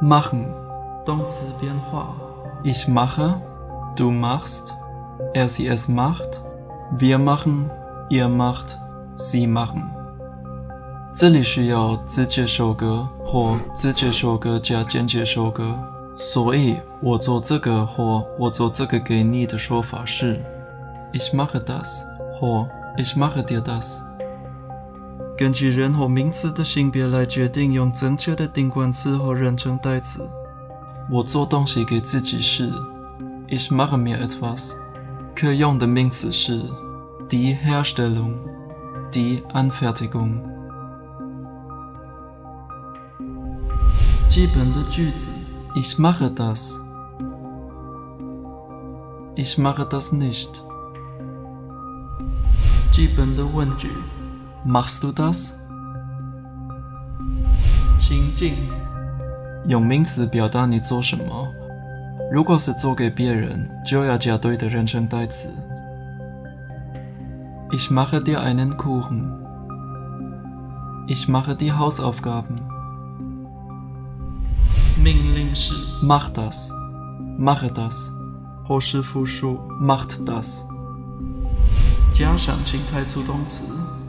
machen 动词变化，ich mache, du machst, er sie es macht, wir machen, ihr macht, sie machen。这里需要直接收割或直接收割加间接收割，所以我做这个或我做这个给你的说法是 ich mache das 或 ich mache dir das。 根据人或名词的性别来决定用正确的定冠词或人称代词。我做东西给自己是 ich mache mir etwas。可用的名词是 die Herstellung, die Anfertigung。基本的句子 ich mache das, ich mache das nicht。基本的问句 machst du das？情境用名词表达你做什么。如果是做给别人，就要加对的人称代词。Ich mache dir einen Kuchen. Ich mache die Hausaufgaben. 命令式 mach das, mache das，或是复数 macht das。加上情态助动词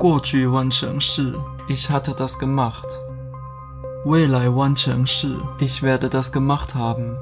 过去完成式 ich hatte das gemacht。未来完成式 ich werde das gemacht haben。